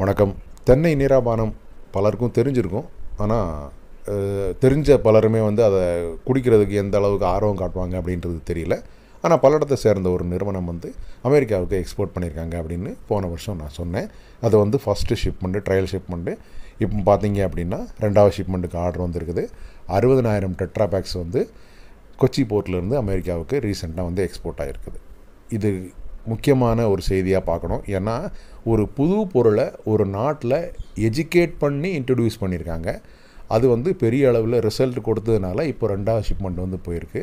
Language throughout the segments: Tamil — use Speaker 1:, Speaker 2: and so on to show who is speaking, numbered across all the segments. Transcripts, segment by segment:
Speaker 1: வணக்கம். தென்னை நீராபானம் பலருக்கும் தெரிஞ்சிருக்கும். ஆனால் தெரிஞ்ச பலருமே வந்து அதை குடிக்கிறதுக்கு எந்த அளவுக்கு ஆர்வம் காட்டுவாங்க அப்படின்றது தெரியல. ஆனால் பல்லடத்தை சேர்ந்த ஒரு நிறுவனம் வந்து அமெரிக்காவுக்கு எக்ஸ்போர்ட் பண்ணியிருக்காங்க அப்படின்னு போன வருஷம் நான் சொன்னேன். அது வந்து ஃபஸ்ட்டு ஷிப்மெண்ட்டு ட்ரையல் ஷிப்மெண்ட்டு இப்போ பார்த்தீங்க அப்படின்னா ரெண்டாவது ஷிப்மெண்ட்டுக்கு ஆர்டர் வந்திருக்குது. அறுபதனாயிரம் டெட்ரா பேக்ஸ் வந்து கொச்சி போர்ட்லேருந்து அமெரிக்காவுக்கு ரீசெண்டாக வந்து எக்ஸ்போர்ட் ஆகிருக்குது இது முக்கியமான ஒரு செய்தியாக பார்க்கணும். ஏன்னா ஒரு புது பொருளை ஒரு நாட்டில் எஜுகேட் பண்ணி இன்ட்ரடியூஸ் பண்ணியிருக்காங்க. அது வந்து பெரிய அளவில் ரிசல்ட் கொடுத்ததுனால இப்போ ரெண்டாவது ஷிப்மெண்ட் வந்து போயிருக்கு.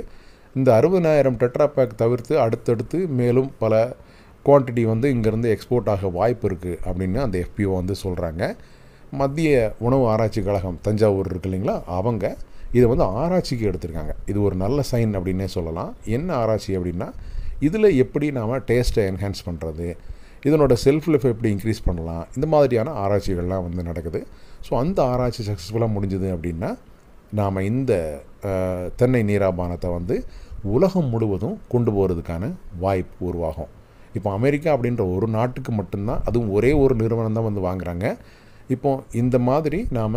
Speaker 1: இந்த அறுபதாயிரம் டெட்ராபேக் தவிர்த்து அடுத்தடுத்து மேலும் பல குவான்டிட்டி வந்து இங்கேருந்து எக்ஸ்போர்ட் ஆக வாய்ப்பு இருக்குது அப்படின்னு அந்த எஃபிஓ வந்து சொல்கிறாங்க மத்திய உணவு ஆராய்ச்சி கழகம் தஞ்சாவூர் இருக்கு இல்லைங்களா? அவங்க இதை வந்து ஆராய்ச்சிக்கு எடுத்திருக்காங்க. இது ஒரு நல்ல சைன் அப்படின்னே சொல்லலாம். என்ன ஆராய்ச்சி அப்படின்னா இதில் எப்படி நாம் டேஸ்ட்டை என்ஹான்ஸ் பண்ணுறது இதனோட செல்ஃப் லைஃப் எப்படி இன்க்ரீஸ் பண்ணலாம்? இந்த மாதிரியான ஆராய்ச்சிகள்லாம் வந்து நடக்குது. ஸோ அந்த ஆராய்ச்சி சக்ஸஸ்ஃபுல்லாக முடிஞ்சுது அப்படின்னா நாம் இந்த தென்னை நீராபானத்தை வந்து உலகம் முழுவதும் கொண்டு போகிறதுக்கான வாய்ப்பு உருவாகும். இப்போ அமெரிக்கா அப்படின்ற ஒரு நாட்டுக்கு மட்டும்தான் அதுவும் ஒரே ஒரு நிறுவனம் தான் வந்து வாங்குறாங்க. இப்போ இந்த மாதிரி நாம்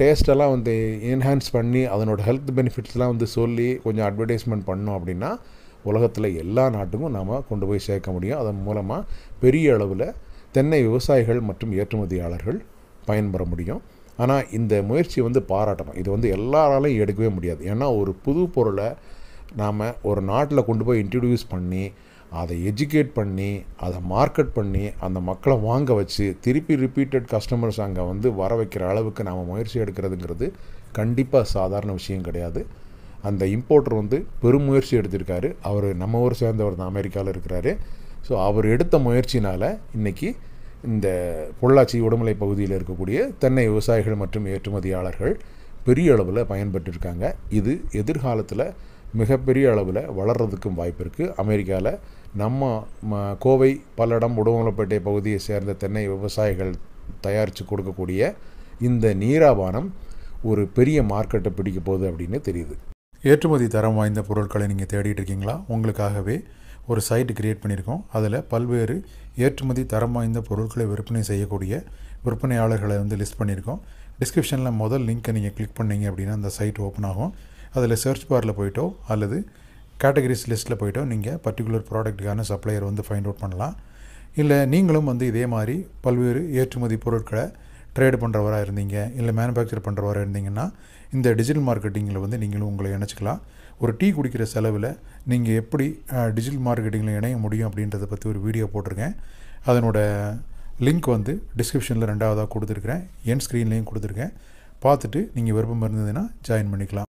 Speaker 1: டேஸ்ட்டெல்லாம் வந்து என்ஹான்ஸ் பண்ணி அதனோட ஹெல்த் பெனிஃபிட்ஸ்லாம் வந்து சொல்லி கொஞ்சம் அட்வர்டைஸ்மெண்ட் பண்ணோம் அப்படின்னா உலகத்தில் எல்லா நாட்டுக்கும் நாம் கொண்டு போய் சேர்க்க முடியும். அதன் மூலமாக பெரிய அளவில் தென்னை விவசாயிகள் மற்றும் ஏற்றுமதியாளர்கள் பயன்பெற முடியும். ஆனால் இந்த முயற்சி வந்து பாராட்டணும். இது வந்து எல்லாராலையும் எடுக்கவே முடியாது. ஏன்னா ஒரு புது பொருளை நாம் ஒரு நாட்டில் கொண்டு போய் இன்ட்ரடியூஸ் பண்ணி அதை எஜுகேட் பண்ணி அதை மார்க்கெட் பண்ணி அந்த மக்களை வாங்க வச்சு திருப்பி ரிப்பீட்டட் கஸ்டமர்ஸ் அங்கே வந்து வர வைக்கிற அளவுக்கு நாம் முயற்சி எடுக்கிறதுங்கிறது கண்டிப்பாக சாதாரண விஷயம் கிடையாது. அந்த இம்போர்ட்டர் வந்து பெரும் முயற்சி எடுத்திருக்காரு. அவர் நம்ம ஊர் சேர்ந்தவர் தான் அமெரிக்காவில் இருக்கிறாரு. ஸோ அவர் எடுத்த முயற்சினால் இன்றைக்கி இந்த பொள்ளாச்சி உடுமலை பகுதியில் இருக்கக்கூடிய தென்னை விவசாயிகள் மற்றும் ஏற்றுமதியாளர்கள் பெரிய அளவில் பயன்பெற்றிருக்காங்க. இது எதிர்காலத்தில் மிகப்பெரிய அளவில் வளர்கிறதுக்கும் வாய்ப்பு இருக்குது அமெரிக்காவில் நம்ம ம- கோவை பல்லடம் உடுமலைப்பேட்டை பகுதியை சேர்ந்த தென்னை விவசாயிகள் தயாரித்து கொடுக்கக்கூடிய இந்த நீராபானம் ஒரு பெரிய மார்க்கெட்டை பிடிக்க போகுது அப்படின்னு தெரியுது.
Speaker 2: ஏற்றுமதி தரம் வாய்ந்த பொருட்களை நீங்கள் தேடிட்டு இருக்கீங்களா? உங்களுக்காகவே ஒரு சைட் கிரியேட் பண்ணியிருக்கோம். அதில் பல்வேறு ஏற்றுமதி தரம் வாய்ந்த பொருட்களை விற்பனை செய்யக்கூடிய விற்பனையாளர்களை வந்து லிஸ்ட் பண்ணியிருக்கோம். டிஸ்கிரிப்ஷனில் முதல் லிங்க்கை நீங்கள் கிளிக் பண்ணீங்க அப்படின்னா அந்த சைட் ஓப்பன் ஆகும். அதில் சர்ச் பாரில் போயிட்டோ அல்லது கேட்டகரிஸ் லிஸ்ட்டில் போயிட்டோ நீங்கள் பர்டிகுலர் ப்ராடக்ட்டுக்கான சப்ளையர் வந்து ஃபைண்ட் அவுட் பண்ணலாம். இல்லை நீங்களும் வந்து இதே மாதிரி பல்வேறு ஏற்றுமதி பொருட்களை ட்ரேடு பண்ணுறவராக இருந்தீங்க இல்லை மேனுஃபேக்சர் பண்ணுறவராக இருந்தீங்கன்னா இந்த டிஜிட்டல் மார்க்கெட்டிங்கில் வந்து நீங்களும் உங்களை இணைச்சிக்கலாம். ஒரு டீ குடிக்கிற செலவில் நீங்கள் எப்படி டிஜிட்டல் மார்க்கெட்டிங்கில் இணைய முடியும் அப்படின்றத பற்றி ஒரு வீடியோ போட்டிருக்கேன். அதனோட லிங்க் வந்து டிஸ்கிரிப்ஷனில் ரெண்டாவதாக கொடுத்துருக்குறேன். என் ஸ்க்ரீன்லேயும் கொடுத்துருக்கேன். பார்த்துட்டு நீங்கள் விருப்பம் இருந்ததுன்னா ஜாயின் பண்ணிக்கலாம்.